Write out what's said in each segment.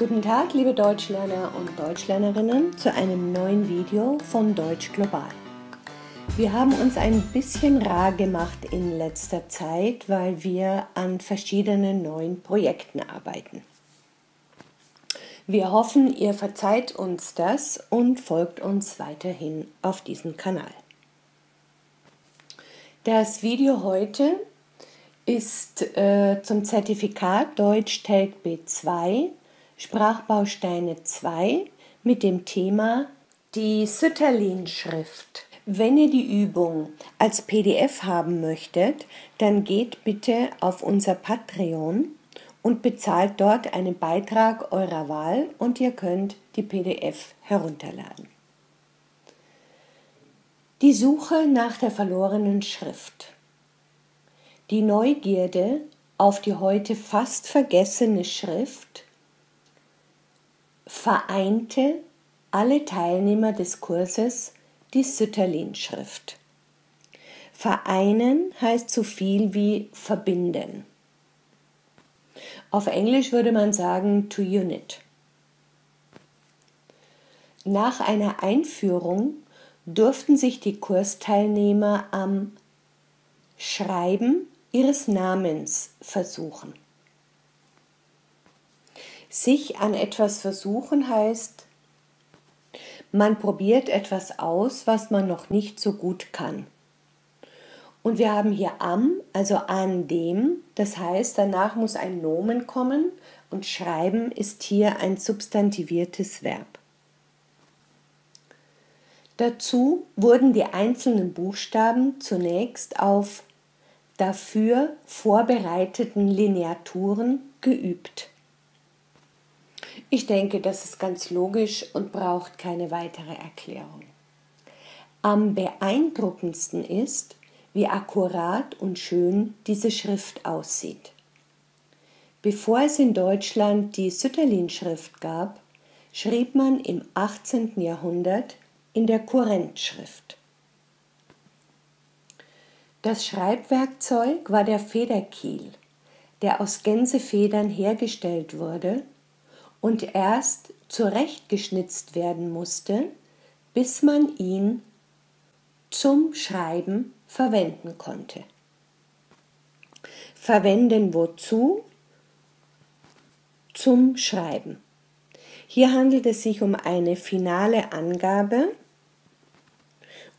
Guten Tag, liebe Deutschlerner und Deutschlernerinnen, zu einem neuen Video von Deutsch Global. Wir haben uns ein bisschen rar gemacht in letzter Zeit, weil wir an verschiedenen neuen Projekten arbeiten. Wir hoffen, ihr verzeiht uns das und folgt uns weiterhin auf diesem Kanal. Das Video heute ist äh, zum Zertifikat Deutsch TELG B2 Sprachbausteine 2 mit dem Thema die Sütterlin-Schrift. Wenn ihr die Übung als PDF haben möchtet, dann geht bitte auf unser Patreon und bezahlt dort einen Beitrag eurer Wahl und ihr könnt die PDF herunterladen. Die Suche nach der verlorenen Schrift. Die Neugierde auf die heute fast vergessene Schrift vereinte alle Teilnehmer des Kurses die Sütterlin-Schrift. Vereinen heißt so viel wie verbinden. Auf Englisch würde man sagen to unit. Nach einer Einführung durften sich die Kursteilnehmer am Schreiben ihres Namens versuchen. Sich an etwas versuchen heißt, man probiert etwas aus, was man noch nicht so gut kann. Und wir haben hier am, also an dem, das heißt, danach muss ein Nomen kommen und schreiben ist hier ein substantiviertes Verb. Dazu wurden die einzelnen Buchstaben zunächst auf dafür vorbereiteten Lineaturen geübt. Ich denke, das ist ganz logisch und braucht keine weitere Erklärung. Am beeindruckendsten ist, wie akkurat und schön diese Schrift aussieht. Bevor es in Deutschland die Sütterlin-Schrift gab, schrieb man im 18. Jahrhundert in der Kurrentschrift. Das Schreibwerkzeug war der Federkiel, der aus Gänsefedern hergestellt wurde und erst zurechtgeschnitzt werden musste, bis man ihn zum Schreiben verwenden konnte. Verwenden wozu? Zum Schreiben. Hier handelt es sich um eine finale Angabe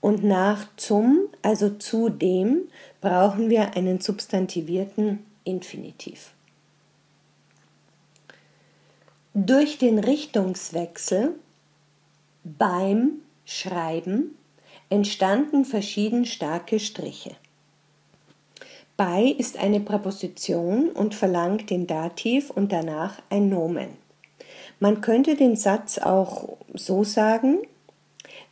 und nach zum, also zu dem, brauchen wir einen substantivierten Infinitiv. Durch den Richtungswechsel beim Schreiben entstanden verschieden starke Striche. Bei ist eine Präposition und verlangt den Dativ und danach ein Nomen. Man könnte den Satz auch so sagen,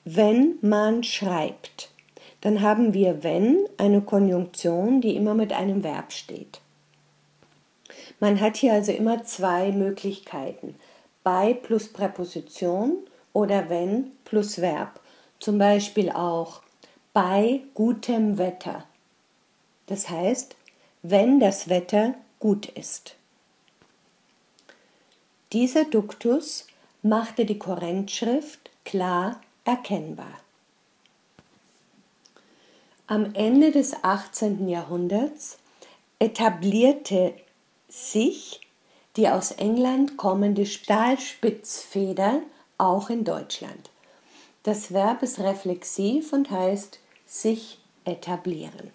wenn man schreibt, dann haben wir wenn eine Konjunktion, die immer mit einem Verb steht. Man hat hier also immer zwei Möglichkeiten. Bei plus Präposition oder wenn plus Verb. Zum Beispiel auch bei gutem Wetter. Das heißt, wenn das Wetter gut ist. Dieser Duktus machte die Korrentschrift klar erkennbar. Am Ende des 18. Jahrhunderts etablierte sich die aus England kommende Stahlspitzfeder auch in Deutschland. Das Verb ist reflexiv und heißt sich etablieren.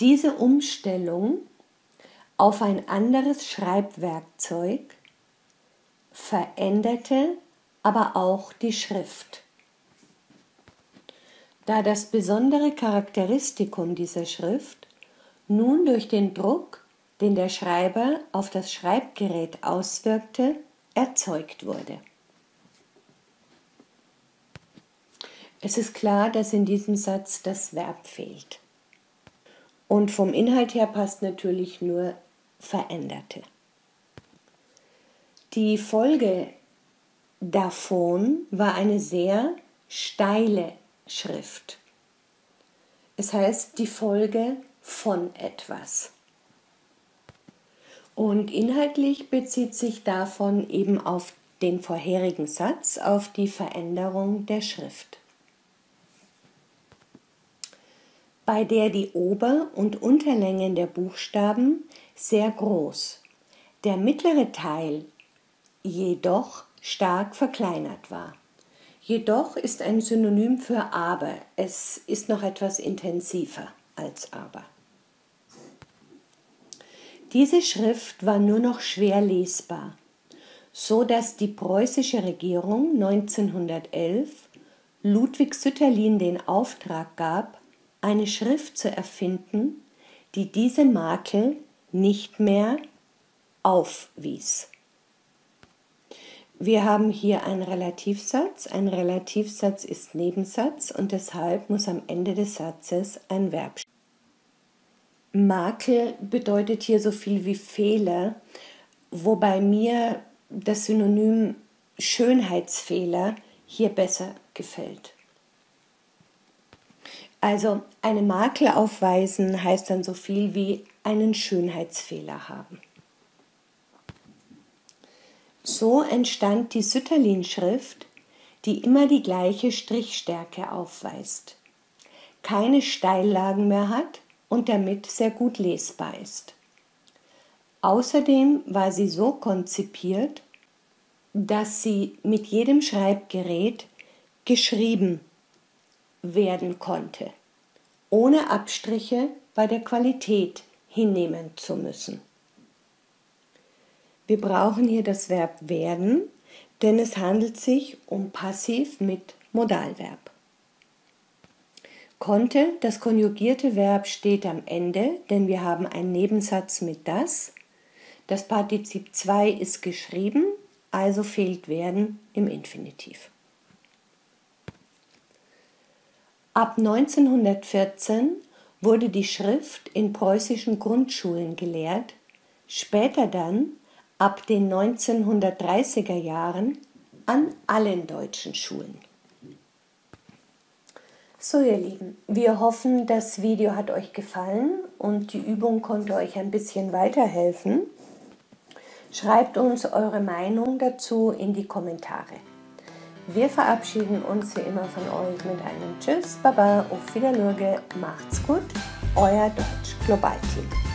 Diese Umstellung auf ein anderes Schreibwerkzeug veränderte aber auch die Schrift. Da das besondere Charakteristikum dieser Schrift nun durch den Druck, den der Schreiber auf das Schreibgerät auswirkte, erzeugt wurde. Es ist klar, dass in diesem Satz das Verb fehlt. Und vom Inhalt her passt natürlich nur veränderte. Die Folge davon war eine sehr steile Schrift. Es heißt die Folge von etwas. Und inhaltlich bezieht sich davon eben auf den vorherigen Satz, auf die Veränderung der Schrift. bei der die Ober- und Unterlängen der Buchstaben sehr groß, der mittlere Teil jedoch stark verkleinert war. Jedoch ist ein Synonym für aber, es ist noch etwas intensiver als aber. Diese Schrift war nur noch schwer lesbar, so dass die preußische Regierung 1911 Ludwig Sütterlin den Auftrag gab, eine Schrift zu erfinden, die diese Makel nicht mehr aufwies. Wir haben hier einen Relativsatz. Ein Relativsatz ist Nebensatz und deshalb muss am Ende des Satzes ein Verb stehen. Makel bedeutet hier so viel wie Fehler, wobei mir das Synonym Schönheitsfehler hier besser gefällt. Also eine Makel aufweisen heißt dann so viel wie einen Schönheitsfehler haben. So entstand die Sütterlin-Schrift, die immer die gleiche Strichstärke aufweist, keine Steillagen mehr hat und damit sehr gut lesbar ist. Außerdem war sie so konzipiert, dass sie mit jedem Schreibgerät geschrieben werden konnte, ohne Abstriche bei der Qualität hinnehmen zu müssen. Wir brauchen hier das Verb werden, denn es handelt sich um Passiv mit Modalverb. Konnte, das konjugierte Verb steht am Ende, denn wir haben einen Nebensatz mit das. Das Partizip 2 ist geschrieben, also fehlt werden im Infinitiv. Ab 1914 wurde die Schrift in preußischen Grundschulen gelehrt, später dann, ab den 1930er Jahren, an allen deutschen Schulen. So ihr Lieben, wir hoffen, das Video hat euch gefallen und die Übung konnte euch ein bisschen weiterhelfen. Schreibt uns eure Meinung dazu in die Kommentare. Wir verabschieden uns wie immer von euch mit einem Tschüss, Baba, auf Wiederlurge, macht's gut, euer Deutsch Global Team.